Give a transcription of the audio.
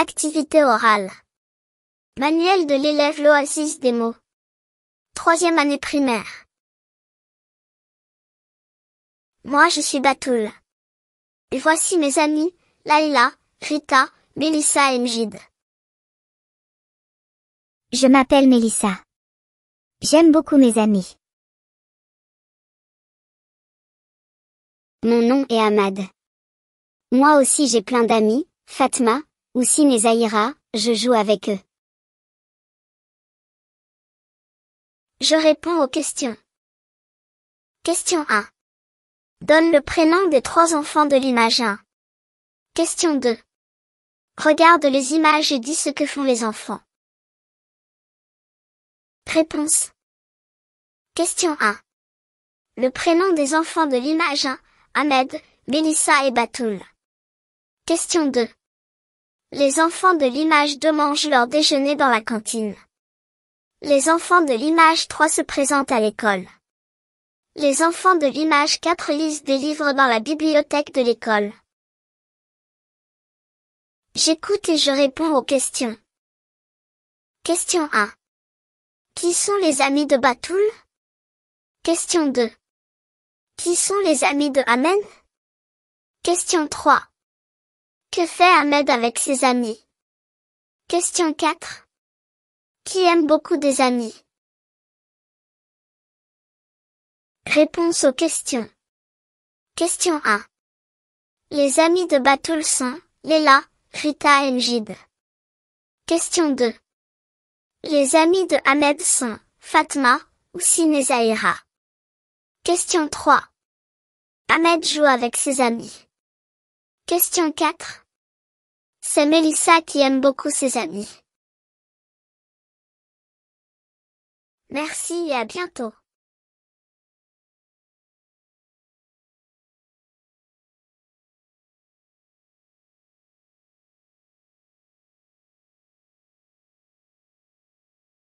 Activité orale. Manuel de l'élève l'oasis des mots. Troisième année primaire. Moi je suis Batoul. Et voici mes amis, Laila, Rita, Melissa et Mjid. Je m'appelle Melissa. J'aime beaucoup mes amis. Mon nom est Ahmad. Moi aussi j'ai plein d'amis, Fatma, Oussine et Zahira, je joue avec eux. Je réponds aux questions. Question 1. Donne le prénom des trois enfants de l'image 1. Question 2. Regarde les images et dis ce que font les enfants. Réponse. Question 1. Le prénom des enfants de l'image 1, Ahmed, Melissa et Batoul. Question 2. Les enfants de l'image 2 mangent leur déjeuner dans la cantine. Les enfants de l'image 3 se présentent à l'école. Les enfants de l'image 4 lisent des livres dans la bibliothèque de l'école. J'écoute et je réponds aux questions. Question 1. Qui sont les amis de Batoul? Question 2. Qui sont les amis de Amen Question 3. Que fait Ahmed avec ses amis? Question 4. Qui aime beaucoup des amis? Réponse aux questions. Question 1. Les amis de Batoul sont Léla, Rita et Njid. Question 2. Les amis de Ahmed sont Fatma, Oussine et. Question 3. Ahmed joue avec ses amis. Question 4. C'est Melissa qui aime beaucoup ses amis. Merci et à bientôt.